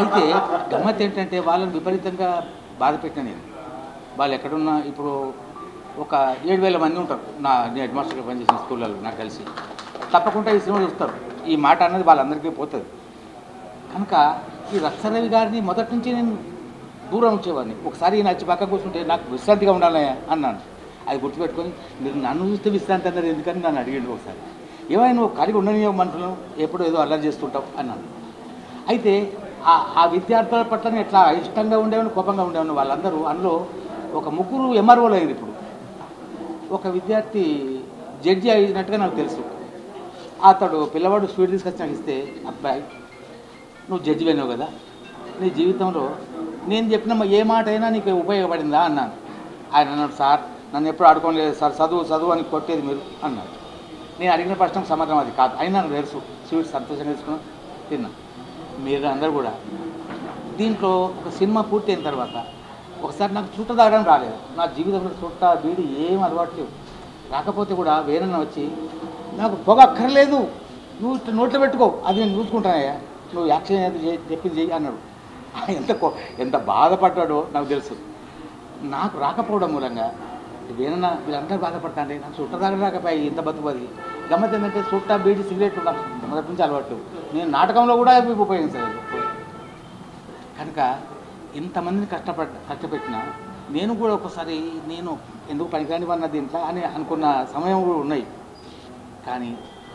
అయితే గమ్మత్ ఏంటంటే వాళ్ళని విపరీతంగా బాధ పెట్టిన నేను. వాళ్ళు ఎక్కడున్నా ఇప్పుడు ఒక ఏడు వేల మంది ఉంటారు. నా నేను హెడ్ మాస్టర్గా పనిచేసిన స్కూళ్ళలో నాకు కలిసి తప్పకుండా ఈ సినిమా చూస్తారు. ఈ మాట అన్నది వాళ్ళందరికీ పోతుంది. కనుక ఈ రక్షరవి గారిని మొదటి నుంచి నేను దూరం ఉంచేవాడిని. ఒకసారి ఈయన వచ్చి పక్క కూర్చుంటే నాకు విశ్రాంతిగా ఉండాలి అన్నాను. అది గుర్తుపెట్టుకొని మీరు నన్ను చూస్తే విశ్రాంతి అన్నారు. ఎందుకని నన్ను అడిగిండు ఒకసారి? ఏమైనా నువ్వు కలిగి ఉండని మనుషులను ఎప్పుడు ఏదో అల్లరి చేస్తుంటావు అన్నాను అయితే ఆ ఆ విద్యార్థుల పట్ల ఎట్లా ఇష్టంగా ఉండేవాని కోపంగా ఉండేవాడిని వాళ్ళందరూ అందులో ఒక ముగ్గురు ఎంఆర్ఓలు అయింది ఇప్పుడు. ఒక విద్యార్థి జడ్జి అయినట్టుగా నాకు తెలుసు. అతడు పిల్లవాడు స్వీట్ తీసుకొచ్చి నాకు ఇస్తే అబ్బాయి నువ్వు జడ్జి అయినావు కదా నీ జీవితంలో నేను చెప్పిన ఏ మాట అయినా నీకు ఉపయోగపడిందా? అన్నాను. ఆయన అన్నాడు సార్ నన్ను ఎప్పుడు ఆడుకోలేదు సార్ చదువు చదువు అని కొట్టేది మీరు అన్నాడు. నేను అడిగిన ప్రశ్నకు సమాధానం అది కాదు. అయినా నాకు తెలుసు. స్వీట్ సంతోషంగా తీసుకున్నాను తిన్నా. మీరు అందరూ కూడా. దీంట్లో ఒక సినిమా పూర్తి అయిన తర్వాత ఒకసారి నాకు చుట్ట తాగడం రాలేదు. నా జీవితంలో చుట్ట బీడి ఏం అలవాటు లేవు. రాకపోతే కూడా వేరన్న వచ్చి నాకు పొగ అక్కర్లేదు. నువ్వు ఇట్లా నోట్లో పెట్టుకో. అది నేను చూసుకుంటానయ్యా. నువ్వు యాక్షన్ చేయి చెప్పింది చెయ్యి అన్నాడు. ఎంత ఎంత బాధపడ్డాడో నాకు తెలుసు. నాకు రాకపోవడం మూలంగా వేనన్న వీళ్ళందరూ బాధపడతాండి నాకు చుట్ట తాగడం రాకపోయి ఇంత బతుకుది గమ్మత్ ఏంటంటే చుట్ట బీడి సిగరెట్ నాకు మొదటి నుంచి అలవాటు. నేను నాటకంలో కూడా ఇవి ఉపయోగించలేదు కనుక ఇంతమందిని కష్టపడ కష్టపెట్టిన నేను కూడా ఒకసారి నేను ఎందుకు పనికిరాని వన్న దీంట్లో అని అనుకున్న సమయం కూడా ఉన్నాయి. కానీ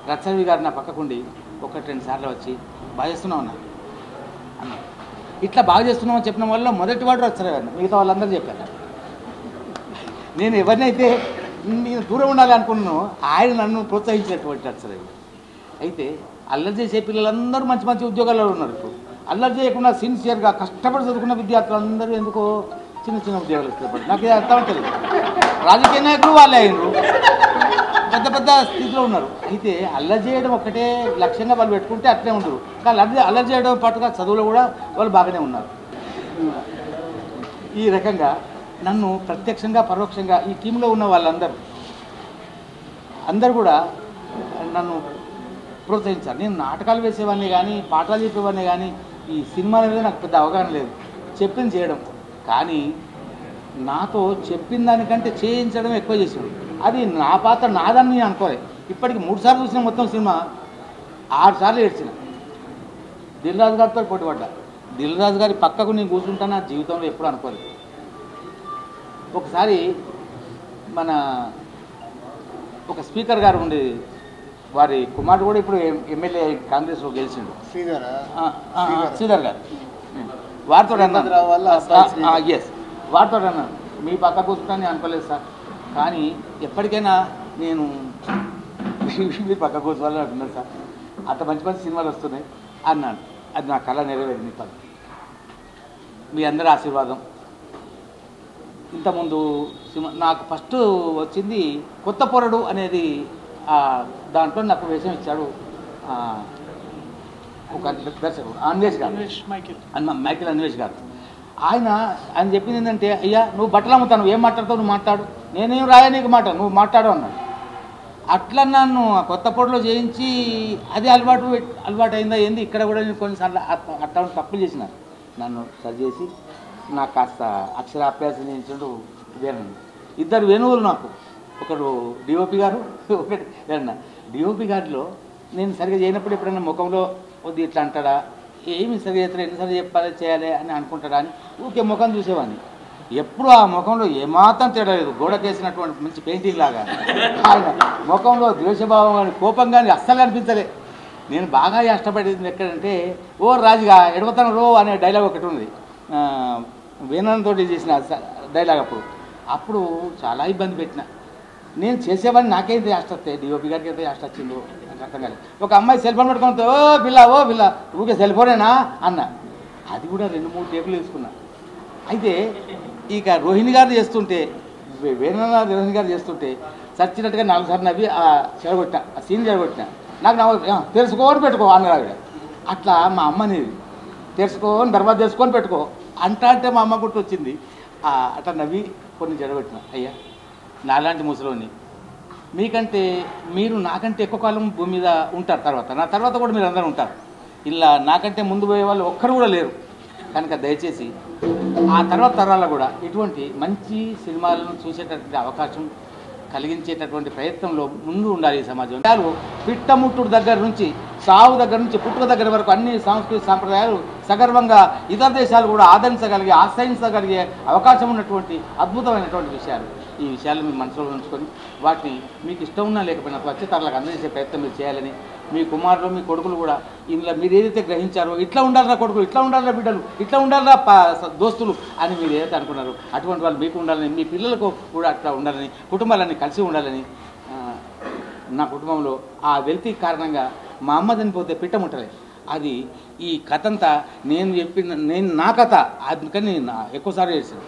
రచ్చవి గారు నా పక్కకుండి ఒకటి రెండు సార్లు వచ్చి బాగా చేస్తున్నావు అన్నా. అన్న ఇట్లా బాగా చేస్తున్నామని చెప్పిన వల్ల మొదటి వాడు రచ్చరావు అన్న మిగతా వాళ్ళందరూ చెప్పారు. నేను ఎవరినైతే నేను దూరం ఉండాలి అనుకున్నాను ఆయన నన్ను ప్రోత్సహించినటువంటి అసలు అయితే అల్లరి చేసే పిల్లలందరూ మంచి మంచి ఉద్యోగాల్లో ఉన్నారు ఇప్పుడు. అల్లరి చేయకుండా సిన్సియర్గా కష్టపడి చదువుకున్న విద్యార్థులందరూ ఎందుకో చిన్న చిన్న ఉద్యోగాలు ఇష్టపడి నాకు ఇది అర్థం తెలియదు రాజకీయ నాయకులు వాళ్ళే అయినరు. పెద్ద పెద్ద స్థితిలో ఉన్నారు. అయితే అల్లరి చేయడం ఒక్కటే లక్ష్యంగా వాళ్ళు పెట్టుకుంటే అట్లే ఉండరు. కానీ అల్లరి అల్లరి చేయడం పాటుగా చదువులో కూడా వాళ్ళు బాగానే ఉన్నారు. ఈ రకంగా నన్ను ప్రత్యక్షంగా పరోక్షంగా ఈ టీంలో ఉన్న వాళ్ళందరూ అందరు కూడా నన్ను ప్రోత్సహించారు. నేను నాటకాలు వేసేవాడిని కానీ పాటలు చెప్పేవాడిని కానీ ఈ సినిమాల మీద నాకు పెద్ద అవగాహన లేదు. చెప్పింది చేయడం. కానీ నాతో చెప్పిన దానికంటే చేయించడం ఎక్కువ చేసాడు అది నా పాత్ర నాదని నేను అనుకోలేదు ఇప్పటికి మూడుసార్లు చూసిన మొత్తం సినిమా ఆరు సార్లు ఏడ్చిన. దిల్ రాజు గారితో పోటీపడ్డా దిల్ రాజు గారి పక్కకు నేను కూర్చుంటాను? నా జీవితంలో ఎప్పుడు అనుకోలేదు. ఒకసారి మన ఒక స్పీకర్ గారు ఉండేది వారి కుమారుడు కూడా ఇప్పుడు ఎమ్మెల్యే కాంగ్రెస్లో గెలిచిండు. శ్రీధర? గారు. వారితో. ఎస్ వారితో అన్నాను. మీ పక్క కూర్చుంటాను అనుకోలేదు సార్. కానీ ఎప్పటికైనా నేను మీ పక్క కూర్చోవాలని అంటున్నాను సార్. అంత మంచి మంచి సినిమాలు వస్తున్నాయి అన్నాను. అది నా కళ నెరవేరింది. పని మీ అందరి ఆశీర్వాదం. ఇంతకుముందు సినిమా నాకు ఫస్ట్ వచ్చింది కొత్త పొరడు అనేది దాంట్లో నాకు వేషం ఇచ్చాడు ఒక దర్శకుడు అన్వేష్ గారు. అన్న మైకిల్. అన్వేష్ గారు. ఆయన ఆయన చెప్పింది ఏంటంటే అయ్యా నువ్వు బట్టలు అమ్ముతావు నువ్వు ఏం మాట్లాడతావు నువ్వు మాట్లాడు. నేనేం రాయా నీకు మాట నువ్వు మాట్లాడు అన్నాడు. అట్లా నన్ను ఆ కొత్త పొడిలో చేయించి అది అలవాటు అలవాటు అయిందా ఏంది? ఇక్కడ కూడా నేను కొన్నిసార్లు అట్లా తప్పులు చేసిన. నన్ను సరి చేసి నాకు కాస్త అక్షరాభ్యాసం చేయించడు వేణు ఇద్దరు వేణువులు నాకు. ఒకడు డిఓపి గారు ఒకటి వేరన్న. డిఓపి గారిలో నేను సరిగా చేయనప్పుడు ఎప్పుడైనా ముఖంలో వద్దు ఇట్లా అంటాడా? ఏమి సరిగా చేస్తారు ఎన్నిసార్లు చెప్పాలి చేయాలి అని అనుకుంటాడా అని ఊరికే ముఖం చూసేవాడిని. ఎప్పుడు ఆ ముఖంలో ఏమాత్రం తేడా లేదు. గోడకేసినటువంటి మంచి పెయింటింగ్ లాగా. ఆయన ముఖంలో ద్వేషభావం కానీ కోపం కానీ అస్సలు అనిపించలే. నేను బాగా ఇష్టపడేది ఎక్కడంటే ఓ రాజుగా ఎడవతనం రో అనే డైలాగ్ ఒకటి ఉంది. వేనంతో చేసిన డైలాగ్ అప్పుడు. అప్పుడు చాలా ఇబ్బంది పెట్టిన. నేను చేసేవాడిని నాకైతే యాస్ట్ వస్తాయి డిఓపి గారికి అయితే యాస్ట్ వచ్చిందో నాకు అర్థం కాలేదు. ఒక అమ్మాయి సెల్ ఫోన్ పెట్టుకుంటే ఓ పిల్ల ఓ పిల్ల ఊకే సెల్ ఫోనేనా? అన్న. అది కూడా రెండు మూడు టేపులు వేసుకున్నా. అయితే ఇక రోహిణి గారు చేస్తుంటే వే- రోహిణి గారు చేస్తుంటే చచ్చినట్టుగా నాలుగు సార్లు నవ్వి ఆ చెడగొట్టిన ఆ సీన్ చెడగొట్టిన. నాకు నవ్వు తెలుసుకోని పెట్టుకో అన్నారు అట్లా మా అమ్మ అనేది తెలుసుకోని దర్వాజ తెలుసుకొని పెట్టుకో. అంట అంటే మా అమ్మ గుర్తు వచ్చింది ఆ, అట్లా నవ్వి కొన్ని జడబెట్టిన అయ్యా నాలాంటి ముసలోని. మీకంటే మీరు నాకంటే ఎక్కువ కాలం భూమి మీద ఉంటారు తర్వాత. నా తర్వాత కూడా మీరు అందరూ ఉంటారు. ఇలా నాకంటే ముందు పోయే వాళ్ళు ఒక్కరు కూడా లేరు. కనుక దయచేసి ఆ తర్వాత తరాల్లో కూడా ఇటువంటి మంచి సినిమాలను చూసేటటువంటి అవకాశం కలిగించేటటువంటి ప్రయత్నంలో ముందు ఉండాలి ఈ సమాజం. విషయాలు పిట్టముట్టుడు దగ్గర నుంచి సావు దగ్గర నుంచి పుట్టుక దగ్గర వరకు అన్ని సాంస్కృతిక సాంప్రదాయాలు సగర్వంగా ఇతర దేశాలు కూడా ఆదరించగలిగే ఆశ్రయించగలిగే అవకాశం ఉన్నటువంటి అద్భుతమైనటువంటి విషయాలు. ఈ విషయాలు మీ మనసులో ఉంచుకొని వాటిని మీకు ఇష్టం ఉన్నా లేకపోయినా వచ్చే అందజేసే ప్రయత్నం మీరు చేయాలని మీ కుమారులు మీ కొడుకులు కూడా ఇందులో మీరు ఏదైతే గ్రహించారో ఇట్లా ఉండాలరా కొడుకులు ఇట్లా ఉండాలరా బిడ్డలు ఇట్లా ఉండాలరా దోస్తులు అని మీరు ఏదైతే అనుకున్నారో అటువంటి వాళ్ళు మీకు ఉండాలని మీ పిల్లలకు కూడా అట్లా ఉండాలని కుటుంబాలన్నీ కలిసి ఉండాలని నా కుటుంబంలో ఆ వెల్తీ కారణంగా మా అమ్మ చనిపోతే ఉంటుంది అది ఈ కథ అంతా నేను చెప్పిన నేను నా కథ అందుకని నా ఎక్కువసార్లు చేశాను.